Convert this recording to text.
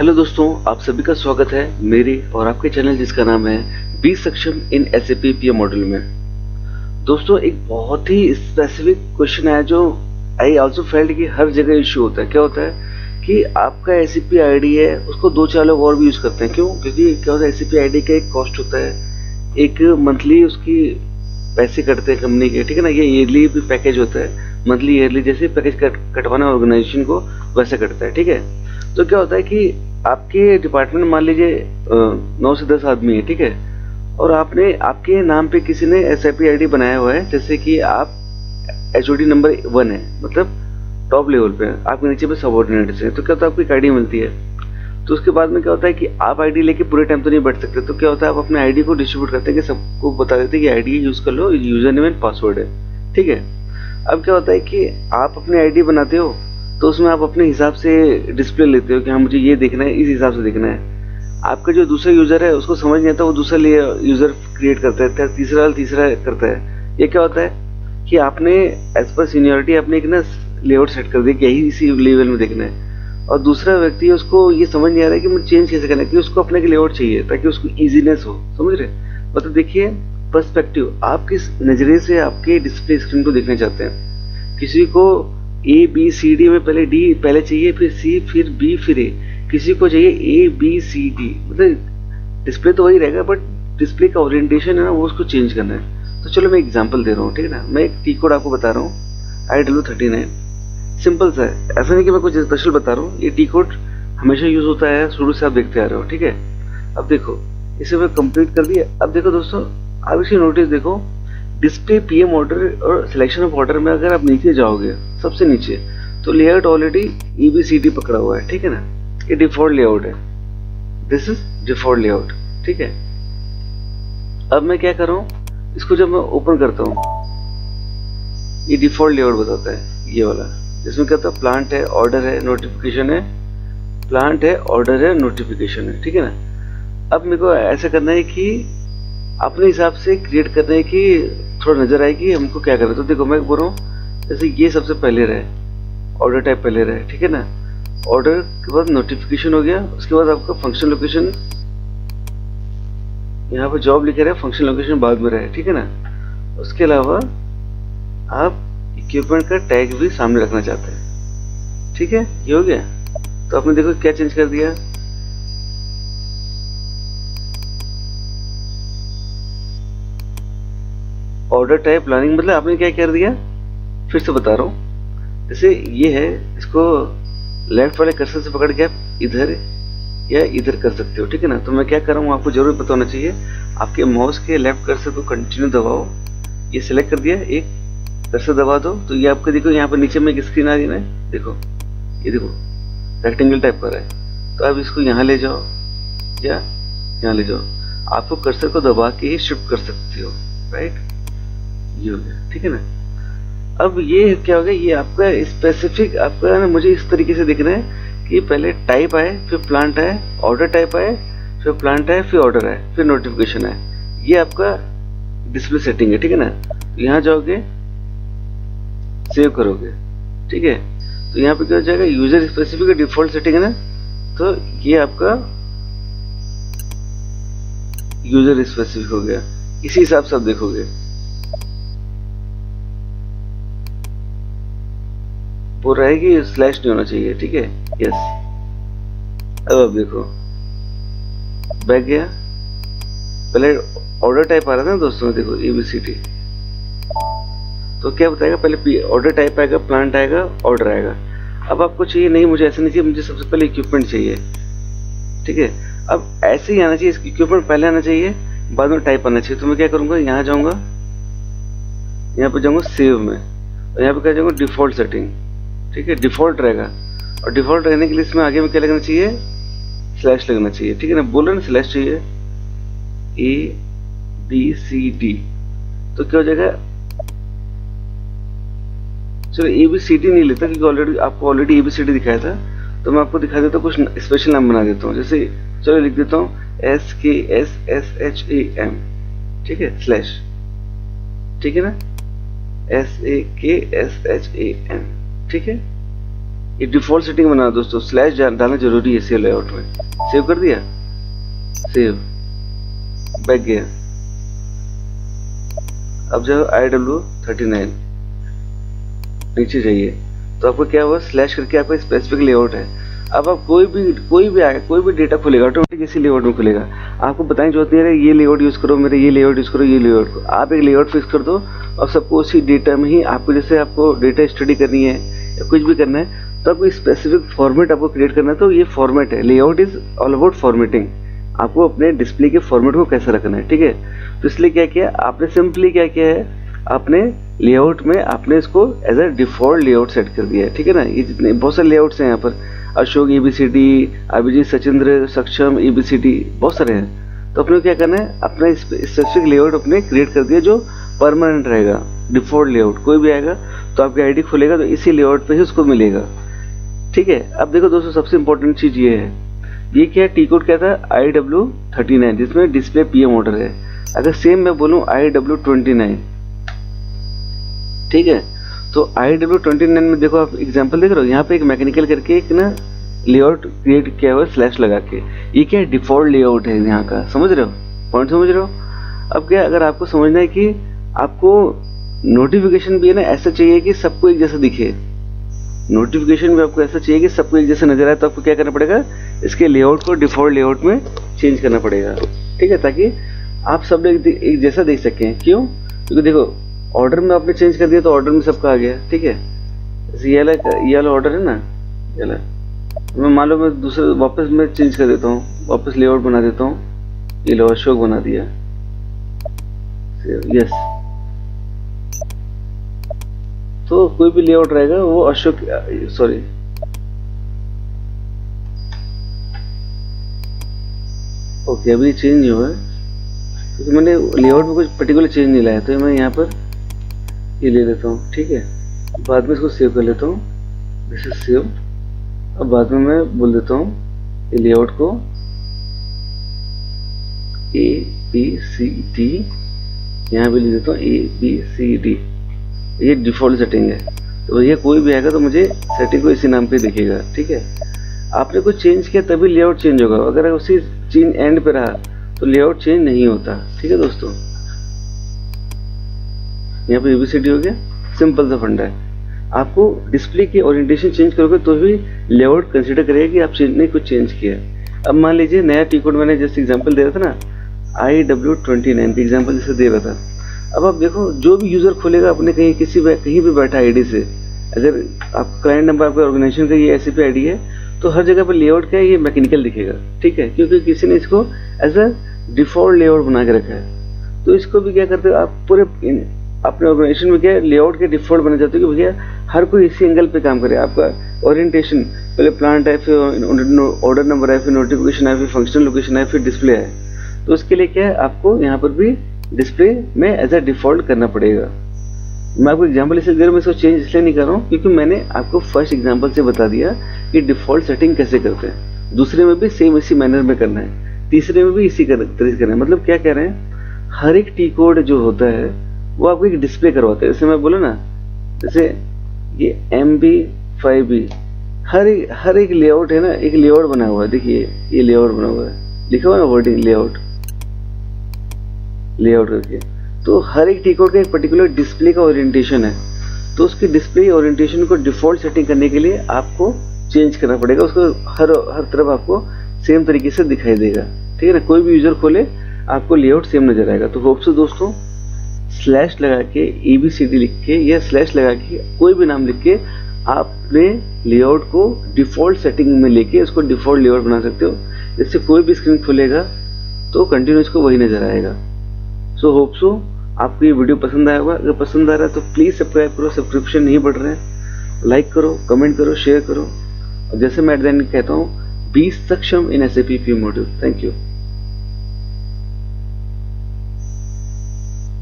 Hello दोस्तों आप सभी का स्वागत है मेरे और आपके चैनल जिसका नाम है बी सक्षम in S A P model में। दोस्तों एक बहुत ही स्पेसिफिक क्वेश्चन है जो आई ऑल्सो फेल्ड कि हर जगह इश्यू होता है। क्या होता है कि आपका एस आईडी है उसको दो चार लोग और भी यूज़ करते हैं। क्यों? क्योंकि क्या होता है एस आईडी का एक कॉस्ट होता है। एक मंथली उसकी पैसे कटते हैं कंपनी के ठीक है ना? ये ईयरली भी पैकेज होता है। मंथली ईयरली जैसे पैकेज कट, कटवाना ऑर्गेनाइजेशन को वैसे कटता है ठीक है? तो क्या होता है कि आपके डिपार्टमेंट मान लीजिए नौ से दस आदमी है, ठीक है? और आपने, आपके नाम पे किसी ने एस आई बनाया हुआ है, जैसे कि आप एचओडी नंबर वन है मतलब टॉप लेवल पे आपके नीचे पे सबॉर्डिनेट है तो क्या होता है आपको एक आईडी मिलती है? तो उसके बाद में क्या होता है कि आप आईडी लेके पूरे टाइम तो नहीं बैठ सकते तो क्या होता है, आप अपने आईडी को डिस्ट्रीब्यूट करते हैं कि सबको बता देते हैं कि आईडी यूज़ कर लो यूज़र नेम एंड पासवर्ड है, ठीक है? अब क्या होता है कि आप अपनी आईडी बनाते हो तो उसमें आप अपने हिसाब से डिस्प्ले लेते हो कि हाँ मुझे ये देखना है, इस हिसाब से देखना है। आपका जो दूसरा यूज़र है, उसको समझ नहीं आता, वो दूसरा यूज़र क्रिएट करता है तीसरा तीसरा करता है। ये क्या होता है कि आपने एज पर सीनियोरिटी आपने एक ना लेआउट सेट कर दिया कि यही इसी लेवल में देखना है। और दूसरा व्यक्ति उसको ये समझ नहीं आ रहा है कि मुझे चेंज कैसे करना है, कि उसको अपने के लेआउट चाहिए, ताकि उसको ईजीनेस हो। समझ रहे? मतलब देखिए पर्सपेक्टिव आप किस नज़रिए से आपके डिस्प्ले स्क्रीन को देखना चाहते हैं? किसी को ए बी सी डी में पहले डी पहले चाहिए, फिर सी फिर बी फिर ए किसी को चाहिए ए बी सी डी मतलब डिस्प्ले तो वही रहेगा बट डिस्प्ले का ओरिएंटेशन है ना, वो उसको चेंज करना है। तो चलो मैं एग्जांपल दे रहा हूँ, ठीक है ना? मैं एक टी कोड आपको बता रहा हूँ I W thirty nine simple सा है। ऐसा नहीं कि मैं कुछ स्पेशल बता रहा हूँ। ये टी कोड हमेशा यूज़ होता है, शुरू से आप देखते आ रहे हो, ठीक है? अब देखो, इसे मैं कंप्लीट कर दिया। अब देखो दोस्तों, आप इसे नोटिस देखो। डिस्प्ले पीएम ऑर्डर और सिलेक्शन ऑफ़ ऑर्डर में अगर आप नीचे जाओगे, सबसे नीचे तो लेआउट ऑलरेडी ईबीसीडी पकड़ा हुआ है, ठीक है ना? ये डिफ़ॉल्ट लेआउट है। दिस इज़ डिफ़ॉल्ट लेआउट ठीक है? अब मैं क्या कर? रहा हूँ इसको जब मैं ओपन करता हूँ, ये डिफ़ॉल्ट लेआउट बताता है, ये वाला। इसमें क्या है प्लांट है ऑर्डर है नोटिफिकेशन है। प्लांट है ऑर्डर है नोटिफिकेशन है, ठीक है ना? अब मेरे को ऐसा करना है कि अपने हिसाब से क्रिएट करना है कि थोड़ा नज़र आए कि हमको क्या करना तो देखो, मैं बोल रहा हूँ, जैसे ये सबसे पहले रहे ऑर्डर टाइप पहले रहे, ठीक है ना? ऑर्डर के बाद नोटिफिकेशन हो गया, उसके बाद आपका फ़ंक्शन लोकेशन यहाँ पर जॉब लिखे रहे फ़ंक्शन लोकेशन बाद में रहे, ठीक है ना? उसके अलावा आप इक्विपमेंट का टैग भी सामने रखना चाहते हैं, ठीक है? ये हो गया? तो आपने देखो क्या चेंज कर दिया? ऑर्डर टाइप प्लानिंग मतलब आपने क्या कर दिया? फिर से बता रहा हूँ। जैसे ये है, इसको लेफ़्ट वाले कर्सर से पकड़ के आप इधर या इधर कर सकते हो, ठीक है ना? तो मैं क्या कर रहा हूँ, आपको ज़रूर पता होना चाहिए। आपके माउस के लेफ़्ट कर्सर को कंटिन्यू दबाओ। ये सिलेक्ट कर दिया, एक कर्सर दबा दो। तो ये आपको देखो, यहाँ पर नीचे में एक स्क्रीन आ रही है देखो, ये देखो रेक्टेंगल टाइप कर रहा है। तो आप इसको यहाँ ले जाओ, या यहाँ ले जाओ। आपको कर्सर को दबा के ही शिफ्ट कर सकते हो राइट ये हो गया। ठीक है ना? अब ये क्या हो गया? ये आपका स्पेसिफिक आपका ना, मुझे इस तरीके से दिख रहा है कि पहले टाइप आए, फिर प्लांट आए ऑर्डर टाइप आए, फिर प्लांट आए, फिर ऑर्डर आए, फिर नोटिफिकेशन आए। ये आपका डिस्प्ले सेटिंग है, ठीक है ना? तो यहाँ जाओगे सेव करोगे। ठीक है? तो यहाँ पे क्या हो जाएगा? यूज़र स्पेसिफिक डिफ़ॉल्ट सेटिंग है ना? तो ये आपका यूज़र स्पेसिफिक हो गया। इसी हिसाब से आप देखोगे। वो रहेगी स्लैश नहीं होना चाहिए, ठीक है? यस अब अब देखो। बैक गया। पहले ऑर्डर टाइप आ रहा था ना दोस्तों, देखो एबीसीडी तो क्या बताएगा? पहले ऑर्डर टाइप आएगा प्लांट आएगा ऑर्डर आएगा। अब आपको चाहिए, नहीं, मुझे ऐसा नहीं चाहिए, मुझे सबसे पहले इक्विपमेंट चाहिए। ठीक है? अब ऐसे ही आना चाहिए, इसकी इक्विपमेंट पहले आना चाहिए, बाद में टाइप आना चाहिए। तो मैं क्या करूँगा? यहाँ जाऊँगा। यहाँ पे जाऊँगा सेव में। और यहाँ पे क्या जाऊँगा? डिफ़ॉल्ट सेटिंग ठीक है डिफ़ॉल्ट रहेगा। और डिफ़ॉल्ट रहने के लिए इसमें आगे में क्या लगना चाहिए? स्लैश लगना चाहिए। ठीक है ना? बोल ना स्लैश चाहिए। ए बी सी डी तो क्या हो जाएगा? चलो ए बी सी डी नहीं लेता क्योंकि ऑलरेडी आपको already A B C D दिखाया था। तो मैं आपको दिखा देता हूँ, कुछ स्पेशल नाम बना देता हूँ। जैसे, चलो लिख देता हूँ S K S S H A M ठीक है? स्लैश ठीक है ना? एस ए के एस एच ए एम ठीक है? ये डिफ़ॉल्ट सेटिंग बना दोस्तों स्लैश डालना ज़रूरी है सेव लेआउट में। सेव कर दिया? सेव बैक गया। अब जाओ आई डब्ल्यू थर्टी नाइन नीचे जाइए। तो आपको क्या हुआ? स्लैश करके आपका स्पेसिफिक लेआउट है। अब आप कोई भी कोई भी आएगा कोई भी डेटा खुलेगा ऑटोमेटिक इसी लेआउट में खुलेगा। आपको बताएँ ज़रूरत नहीं है ये लेआउट यूज़ करो, मेरे ये लेआउट यूज़ करो, ये लेआउट को आप एक लेआउट फिक्स कर दो, और सबको उसी डेटा में ही आपको जैसे आपको डेटा स्टडी करनी है कुछ भी करना है तो आपको स्पेसिफिक फॉर्मेट आपको क्रिएट करना है तो ये फॉर्मेट है। Layout is all about formatting आपको अपने डिस्प्ले के फॉर्मेट को कैसे रखना है, ठीक है? तो इसलिए क्या किया, आपने सिंपली क्या किया है, आपने लेआउट में आपने इसको as a default layout set कर दिया है, ठीक है ना? ये जितने, बहुत सारे लेआउट्स हैं यहाँ पर। अशोक एबीसीडी अभिजीत, सचिंद्र, सक्षम एबीसीडी बहुत सारे हैं। तो अपने क्या करना है, अपना स्पेसिफिक लेआउट अपने क्रिएट कर दिया, जो परमानेंट रहेगा डिफ़ॉल्ट लेआउट कोई भी आएगा तो आपकी आईडी खुलेगा तो इसी लेआउट पे ही उसको मिलेगा। ठीक है? अब देखो दोस्तों, सबसे इंपॉर्टेंट चीज़ ये है। ये क्या है? टी कोड क्या था आई डब्ल्यू थर्टी नाइन जिसमें डिस्प्ले पीएम ऑर्डर है। अगर सेम मैं बोलूँ आई डब्ल्यू ट्वेंटी नाइन ठीक है? तो आई डब्ल्यू ट्वेंटी नाइन में देखो आप एग्ज़ाम्पल देख रहे हो? यहाँ पे एक मैकेनिकल करके एक ना लेआउट क्रिएट किया हुआ स्लैश लगा के। ये क्या डिफ़ॉल्ट लेआउट है यहाँ का। समझ रहे हो? पॉइंट समझ रहे हो? अब क्या अगर आपको समझना है कि आपको नोटिफिकेशन भी है ना ऐसा चाहिए कि सबको एक जैसा दिखे। नोटिफिकेशन भी आपको ऐसा चाहिए कि सबको एक जैसा नज़र आए तो आपको क्या करना पड़ेगा? इसके लेआउट को डिफ़ॉल्ट लेआउट में चेंज करना पड़ेगा। ठीक है ताकि आप सब एक, एक जैसा देख सकें। क्यों? क्योंकि देखो ऑर्डर में आपने चेंज कर दिया तो ऑर्डर में सबका आ गया। ठीक है? ये ये वाला ऑर्डर है ना? ये मैं मान लो मैं दूसरे वापस मैं चेंज कर देता हूँ। वापस लेआउट बना देता हूँ। ये लो अशोक बना दिया। यस तो कोई भी लेआउट रहेगा, वो अशोक सॉरी ओके अभी चेंज नहीं हुआ है। क्योंकि मैंने लेआउट में कुछ पर्टिकुलर चेंज नहीं लाया तो मैं यहाँ पर ये ले लेता हूँ, ठीक है? बाद में इसको सेव कर लेता हूँ। दिस इज़ सेव अब बाद में मैं बोल देता हूँ, ये लेआउट को ए बी सी डी यहाँ भी लिख देता हूँ ए बी सी डी ये डिफ़ॉल्ट सेटिंग है। तो भैया, कोई भी आएगा तो मुझे सेटिंग को इसी नाम पे दिखेगा, ठीक है? आपने कुछ चेंज किया तभी लेआउट चेंज होगा। अगर उसी चीन एंड पे रहा तो लेआउट चेंज नहीं होता, ठीक है दोस्तों? यहाँ पे एबीसीडी हो गया। सिंपल सा फंडा है। आपको डिस्प्ले की ओरिएंटेशन चेंज करोगे तो भी लेआउट कंसिडर करेगा कि आप नहीं कुछ चेंज किया अब मान लीजिए नया टी कोड मैंने जैसे एग्ज़ाम्पल दे रहा था ना I W twenty nine example जैसे दे रहा था। अब आप देखो, जो भी यूज़र खोलेगा, अपने कहीं किसी भी कहीं भी बैठा आईडी से, अगर आप क्लाइंट नंबर आपके ऑर्गेनाइजेशन का ये पे आईडी है तो हर जगह पर लेआउट का ये मैकेनिकल दिखेगा, ठीक है? क्योंकि किसी ने इसको एज अ डिफ़ॉल्ट लेआउट बना के रखा है। तो इसको भी क्या करते हो? आप पूरे अपने ऑर्गेनाइजेशन में क्या लेआउट के डिफ़ॉल्ट बना जाते हो कि भैया, हर कोई इसी एंगल पे काम करे। आपका ओरिएंटेशन पहले प्लांट है, फिर ऑर्डर नंबर है, फिर नोटिफिकेशन है, फिर फंक्शनल लोकेशन है, फिर डिस्प्ले है। तो उसके लिए क्या है? आपको यहाँ पर भी डिस्प्ले में एज अ डिफ़ॉल्ट करना पड़ेगा। मैं आपको एग्ज़ाम्पल इसलिए दे रहा हूँ मैं इसको चेंज इसलिए नहीं कर रहा हूँ, क्योंकि मैंने आपको फ़र्स्ट एग्ज़ाम्पल से बता दिया कि डिफ़ॉल्ट सेटिंग कैसे करते हैं। दूसरे में भी सेम इसी मैनर में करना है। तीसरे में भी इसी तरीके करना है। मतलब क्या कह रहे हैं? हर एक टी कोड जो होता है, वो आपको एक डिस्प्ले करवाता है। जैसे मैं बोला ना, जैसे ये एम बी फाइव बी हर एक हर एक लेआउट है ना, एक लेआउट बना हुआ है। देखिए, ये लेआउट बना हुआ है। लिखा हुआ ना वर्डिंग लेआउट लेआउट करके। तो हर एक टी कोड का एक पर्टिकुलर डिस्प्ले का ओरिएंटेशन है। तो उसकी डिस्प्ले ओरिएंटेशन को डिफ़ॉल्ट सेटिंग करने के लिए आपको चेंज करना पड़ेगा। उसको हर हर तरफ़ आपको सेम तरीके से दिखाई देगा। ठीक है ना? कोई भी यूज़र खोले, आपको लेआउट सेम नज़र आएगा। तो होप से दोस्तों स्लैश लगा के ए बी सी डी लिख के या स्लैश लगा के कोई भी नाम लिख के आपने लेआउट को डिफ़ॉल्ट सेटिंग में लेके उसको डिफ़ॉल्ट लेआउट बना सकते हो। जिससे कोई भी स्क्रीन खुलेगा तो कंटिन्यूस को वही नज़र आएगा। सो होप सो आपको ये वीडियो पसंद आया होगा। अगर पसंद आ रहा है तो प्लीज़ सब्सक्राइब करो। सब्सक्रिप्शन नहीं बढ़ रहे हैं। लाइक करो कमेंट करो शेयर करो। और जैसे मैं एट कहता हूँ बी सक्षम in S A P module thank you